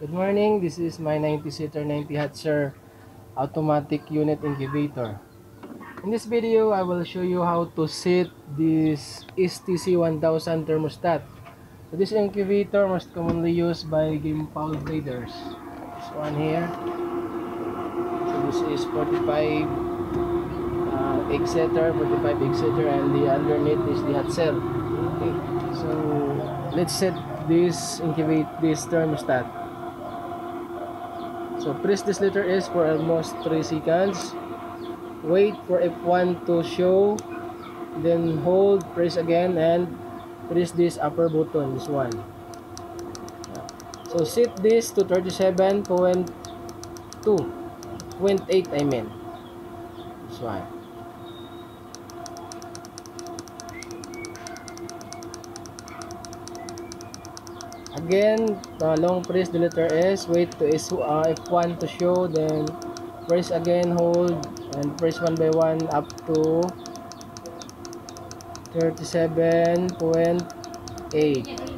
Good morning, this is my 90-seater 90 Hatcher automatic unit incubator. In this video, I will show you how to set this STC 1000 thermostat. So this incubator most commonly used by game fowl breeders. This one here. So this is 45 uh, egg setter, 45 egg setter, and the underneath is the hot cell. Okay, so let's set this incubate this thermostat. So press this letter S for almost 3 seconds. Wait for F1 to show. Then hold, press again and press this upper button, this one. So set this to 37.2. 0.8 I mean. This one. Again, uh, long press the letter S, wait to S, uh, F1 to show, then press again, hold, and press one by one up to 37.8.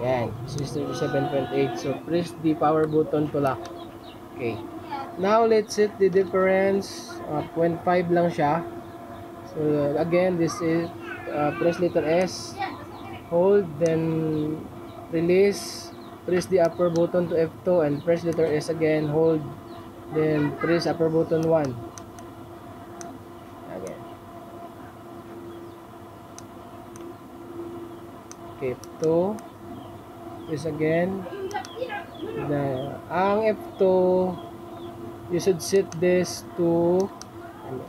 Yan, this is 37.8. So press the power button to lock. Okay. Now let's set the difference. Uh, 0.5 lang siya. So again, this is uh, press letter S. Hold, then release. Press the upper button to F2 and press letter S again. Hold, then press upper button 1. Again. Okay, F2 is again the ang F2 you should set this to ano?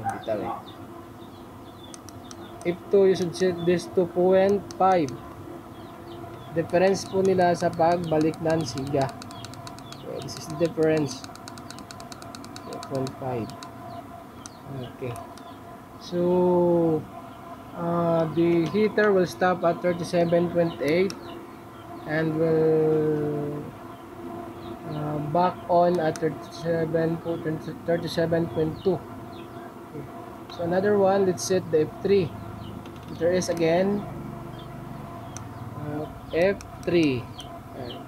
Bitaw eh F2 you should set this to 0.5 difference po nila sa pagbalik ng siga. Okay, this is the difference. 0.5 okay. So uh, the heater will stop at 37.8 and will uh, back on at 37 37.2 okay. so another one let's set the F3 there is again uh, F3 uh,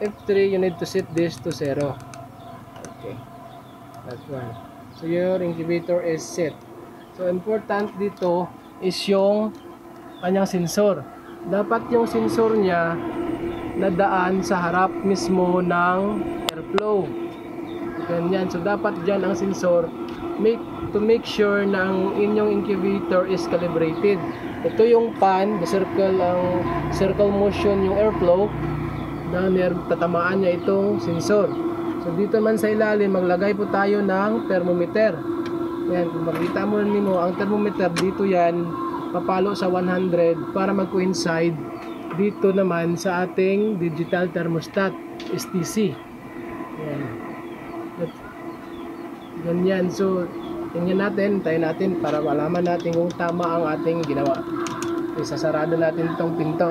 F3 you need to set this to 0 okay. That one. So your incubator is set. So important dito is yung kanyang sensor. Dapat yung sensor niya nadaan sa harap mismo ng airflow. Ganyan. So, dapat dyan ang sensor make, to make sure na ang inyong incubator is calibrated. Ito yung pan, the circle, ang circle motion yung airflow na tatamaan niya itong sensor. So, dito man sa ilalim, maglagay po tayo ng thermometer. Yan, kung makita mo nimo ang thermometer dito yan papalo sa 100 para mag-coincide dito naman sa ating digital thermostat STC. Yan. At, ganyan. So, tingnan natin, tayo natin para malaman natin kung tama ang ating ginawa. Isasarado natin itong pinto.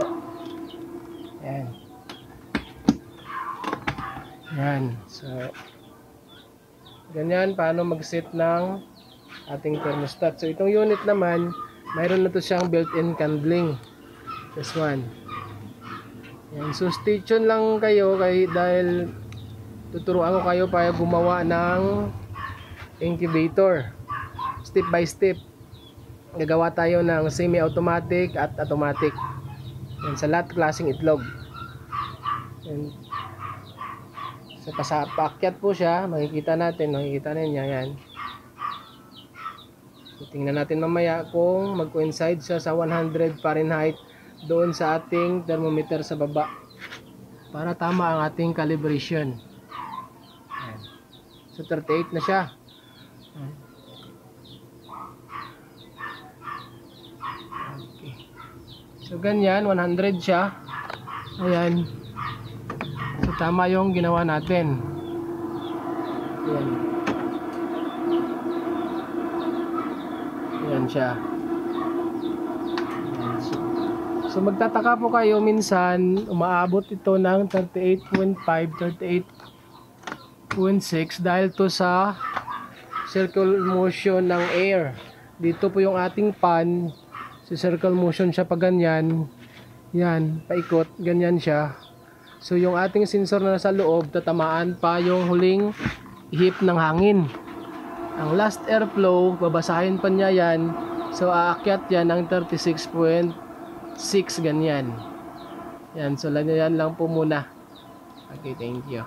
Yan. Yan. So, ganyan paano mag-set ng ating thermostat. So itong unit naman, mayroon na to siyang built-in candling. This one. Yan. So stay lang kayo kay dahil tuturuan ko kayo para gumawa ng incubator. Step by step. Gagawa tayo ng semi-automatic at automatic. Yan, sa lahat klaseng itlog. Yan. So pasapaakyat po siya, makikita natin, makikita ninyo yan. Tingnan natin mamaya kung mag-coincide siya sa 100 Fahrenheit doon sa ating thermometer sa baba para tama ang ating calibration. Ayan. So 38 na siya. Okay. So ganyan, 100 siya. Ayan. So tama yung ginawa natin. Ayan. Ayan siya. So magtataka po kayo minsan umaabot ito ng 38.5, 38.6 dahil to sa circle motion ng air. Dito po yung ating pan, si circle motion siya pa ganyan. Yan, paikot, ganyan siya. So yung ating sensor na nasa loob, tatamaan pa yung huling hip ng hangin. Ang last airflow, babasahin pa niya yan. So aakyat yan ng 36.6 ganyan. Yan, so yan lang po muna. Okay, thank you.